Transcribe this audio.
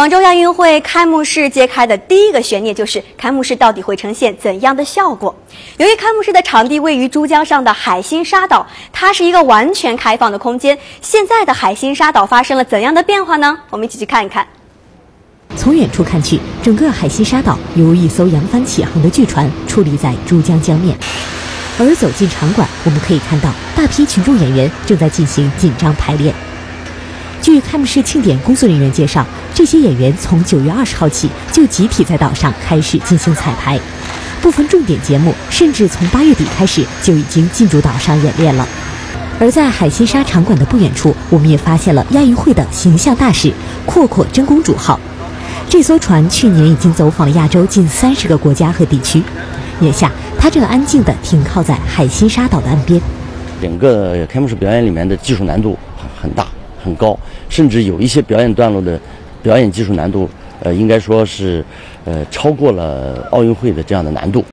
广州亚运会开幕式揭开的第一个悬念就是开幕式到底会呈现怎样的效果？由于开幕式的场地位于珠江上的海心沙岛，它是一个完全开放的空间。现在的海心沙岛发生了怎样的变化呢？我们一起去看一看。从远处看去，整个海心沙岛犹如一艘扬帆起航的巨船矗立在珠江江面。而走进场馆，我们可以看到大批群众演员正在进行紧张排练。据开幕式庆典工作人员介绍，这些演员从九月二十号起就集体在岛上开始进行彩排，部分重点节目甚至从八月底开始就已经进驻岛上演练了。而在海心沙场馆的不远处，我们也发现了亚运会的形象大使“阔阔真公主号”。这艘船去年已经走访了亚洲近三十个国家和地区，眼下它正安静地停靠在海心沙岛的岸边。整个开幕式表演里面的技术难度很很大。很高，甚至有一些表演段落的表演技术难度，呃，应该说是，呃，超过了奥运会的这样的难度。